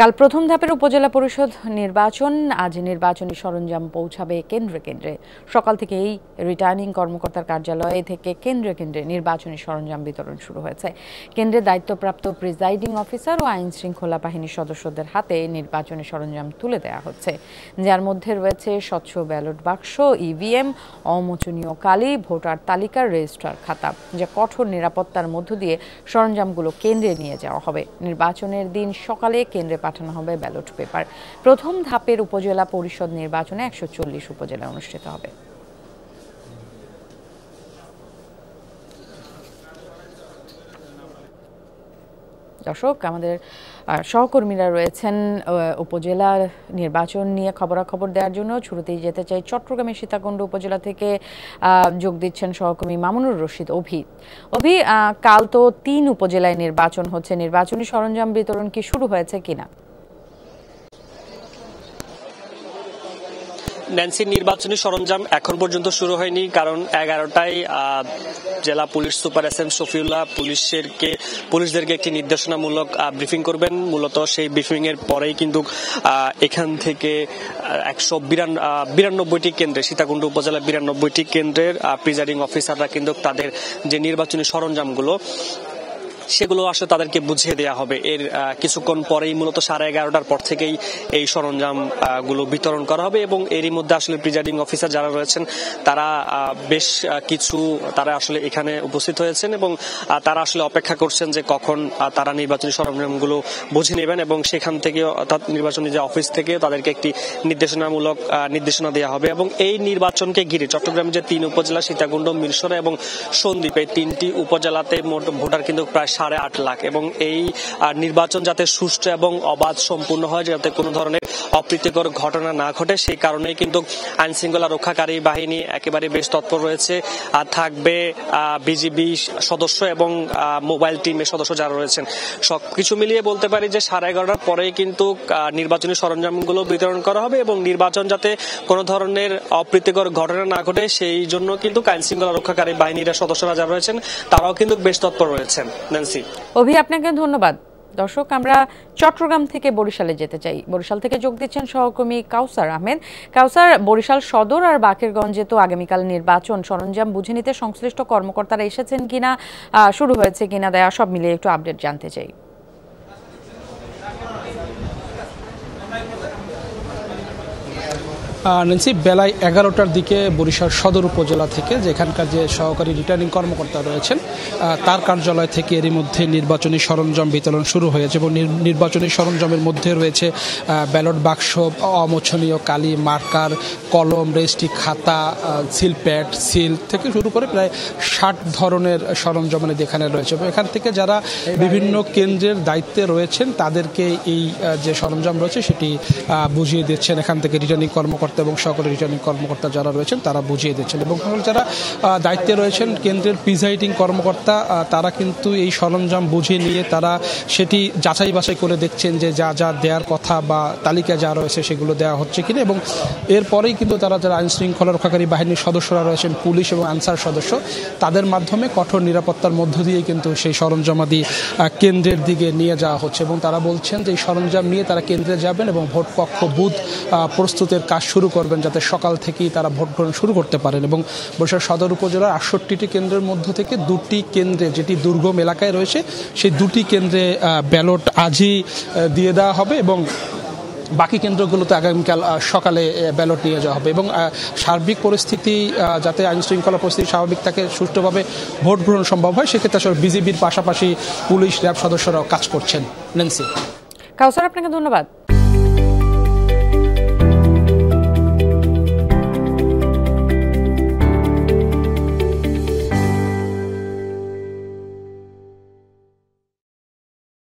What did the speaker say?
কাল প্রথম ধাপের উপজেলা পরিষদ নির্বাচন। আজ নির্বাচনী সরঞ্জাম পৌঁছাবে কেন্দ্রে কেন্দ্রে। সকাল থেকেই রিটার্নিং কর্মকর্তার কার্যালয়ে থেকে কেন্দ্রে কেন্দ্রে নির্বাচনী সরঞ্জাম বিতরণ শুরু হয়েছে। কেন্দ্রে দায়িত্বপ্রাপ্ত প্রিজাইডিং অফিসার ও আইন শৃঙ্খলা বাহিনীর সদস্যদের হাতে নির্বাচনী সরঞ্জাম তুলে দেওয়া হচ্ছে। যার মধ্যে রয়েছে স্বচ্ছ ব্যালট বাক্স, ইভিএম, অমোচনীয় কালি, ভোটার তালিকার রেজিস্ট্রার খাতা, যা কঠোর নিরাপত্তার মধ্য দিয়ে সরঞ্জামগুলো কেন্দ্রে নিয়ে যাওয়া হবে। নির্বাচনের দিন সকালে কেন্দ্রে পাঠানো হবে ব্যালট পেপার। প্রথম ধাপের উপজেলা পরিষদ নির্বাচনে একশো চল্লিশ উপজেলা অনুষ্ঠিত হবে। দর্শক, আমাদের সহকর্মীরা রয়েছেন উপজেলার নির্বাচন নিয়ে খবরাখবর দেওয়ার জন্য। শুরুতেই যেতে চাই চট্টগ্রামের সীতাকুণ্ড উপজেলা থেকে যোগ দিচ্ছেন সহকর্মী মামুনুর রশিদ অভি। অভি কাল তো তিন উপজেলায় নির্বাচন হচ্ছে। নির্বাচনী সরঞ্জাম বিতরণ কি শুরু হয়েছে কিনা? ন্যান্সির নির্বাচনী সরঞ্জাম এখন পর্যন্ত শুরু হয়নি, কারণ এগারোটায় জেলা police super S M Shafiullah পুলিশেরকে, পুলিশদেরকে একটি নির্দেশনামূলক ব্রিফিং করবেন। মূলত সেই ব্রিফিং এর পরেই কিন্তু এখান থেকে একশো বিরানব্বইটি কেন্দ্রে, সীতাকুণ্ড উপজেলা বিরানব্বইটি কেন্দ্রের প্রিজাইডিং অফিসাররা কিন্তু তাদের যে নির্বাচনী সরঞ্জামগুলো সেগুলো আসলে তাদেরকে বুঝিয়ে দেওয়া হবে। এর কিছুক্ষণ পরেই মূলত সাড়ে এগারোটার পর থেকেই এই সরঞ্জামগুলো বিতরণ করা হবে এবং এরই মধ্যে আসলে প্রিজাইডিং অফিসার যারা রয়েছেন, তারা বেশ কিছু, তারা আসলে এখানে উপস্থিত হয়েছেন এবং তারা আসলে অপেক্ষা করছেন যে কখন তারা নির্বাচনী সরঞ্জামগুলো বুঝে নেবেন এবং সেখান থেকে অর্থাৎ নির্বাচনী যে অফিস থেকে তাদেরকে একটি নির্দেশনামূলক নির্দেশনা দেওয়া হবে এবং এই নির্বাচনকে ঘিরে চট্টগ্রাম যে তিন উপজেলা সীতাকুণ্ড, মিরসরা এবং সন্দ্বীপ এই তিনটি উপজেলাতে মোট ভোটার কিন্তু প্রায় সাড়ে আট লাখ এবং এই নির্বাচন যাতে সুষ্ঠু এবং অবাধ সম্পূর্ণ হয়, যাতে কোনো ধরনের অপ্রীতিকর ঘটনা না ঘটে, সেই কারণেই কিন্তু আইন শৃঙ্খলা রক্ষাকারী বাহিনী একেবারে বেশ তৎপর রয়েছে। আর থাকবে বিজিবি সদস্য এবং মোবাইল টিমের সদস্য যারা রয়েছেন। সবকিছু মিলিয়ে বলতে পারি যে সাড়ে এগারোটার পরেই কিন্তু নির্বাচনী সরঞ্জামগুলো বিতরণ করা হবে এবং নির্বাচন যাতে কোনো ধরনের অপ্রীতিকর ঘটনা না ঘটে, সেই জন্য কিন্তু আইন শৃঙ্খলা রক্ষাকারী বাহিনীর সদস্যরা যারা রয়েছেন, তারাও কিন্তু বেশ তৎপর রয়েছেন। ন্যান্সি অভি আপনাকে ধন্যবাদ। দর্শক, আমরা চট্টগ্রাম থেকে বরিশালে যেতে চাই। বরিশাল থেকে যোগ দিচ্ছেন সহকর্মী কাউসার আহমেদ। কাউসার, বরিশাল সদর আর বাকেরগঞ্জে তো আগামীকাল নির্বাচন। সরঞ্জাম বুঝে নিতে সংশ্লিষ্ট কর্মকর্তারা এসেছেন কিনা শুরু হয়েছে কিনা, দেয়া সব মিলিয়ে একটু আপডেট জানতে চাই। নেন্সি, বেলায় এগারোটার দিকে বরিশাল সদর উপজেলা থেকে যেখানকার যে সহকারী রিটার্নিং কর্মকর্তা রয়েছেন তার কার্যালয় থেকে এরই মধ্যে নির্বাচনী সরঞ্জাম বিতরণ শুরু হয়েছে এবং নির্বাচনী সরঞ্জামের মধ্যে রয়েছে ব্যালট বাক্স, অমোছনীয় কালি, মার্কার, কলম, রেজিস্ট্রি খাতা সিল প্যাড, সিল থেকে শুরু করে প্রায় ষাট ধরনের সরঞ্জাম মানে এখানে রয়েছে। এবং এখান থেকে যারা বিভিন্ন কেন্দ্রের দায়িত্বে রয়েছেন, তাদেরকে এই যে সরঞ্জাম রয়েছে সেটি বুঝিয়ে দিচ্ছেন। এখান থেকে রিটার্নিং কর্মকর্তা কর্মকর্তা এবং সকল রিটার্নিং কর্মকর্তা যারা রয়েছেন, তারা বুঝিয়ে দিচ্ছেন এবং যারা দায়িত্বে রয়েছেন, কেন্দ্রের প্রিজাইডিং কর্মকর্তা তারা কিন্তু এই সরঞ্জাম বুঝিয়ে নিয়ে তারা সেটি যাচাই বাছাই করে দেখছেন যে যা যা দেওয়ার কথা বা তালিকা যা রয়েছে সেগুলো দেওয়া হচ্ছে কিনা। এবং এরপরেই কিন্তু তারা যারা আইন শৃঙ্খলা রক্ষাকারী বাহিনীর সদস্যরা রয়েছেন, পুলিশ এবং আনসার সদস্য, তাদের মাধ্যমে কঠোর নিরাপত্তার মধ্য দিয়ে কিন্তু সেই সরঞ্জামাদি কেন্দ্রের দিকে নিয়ে যাওয়া হচ্ছে। এবং তারা বলছেন যে এই সরঞ্জাম নিয়ে তারা কেন্দ্রে যাবেন এবং ভোট কক্ষ বুথ প্রস্তুতের কাজ শুরু শুরু করবেন যাতে সকাল থেকেই তারা ভোট গ্রহণ শুরু করতে পারেন এবং বরিশাল সদর উপজেলার আটষট্টিটি কেন্দ্রের মধ্য থেকে দুটি কেন্দ্রে যেটি দুর্গম এলাকায় রয়েছে, সেই দুটি কেন্দ্রে ব্যালট আজই দিয়ে দেওয়া হবে এবং বাকি কেন্দ্রগুলোতে আগামীকাল সকালে ব্যালট নিয়ে যাওয়া হবে এবং সার্বিক পরিস্থিতি যাতে আইন শৃঙ্খলা পরিস্থিতি স্বাভাবিক থাকে, সুষ্ঠুভাবে ভোট গ্রহণ সম্ভব হয়, সেক্ষেত্রে আসলে বিজেপির পাশাপাশি পুলিশ, র্যাব সদস্যরাও কাজ করছেন। নেন্সি। কাউসার, আপনাকে ধন্যবাদ।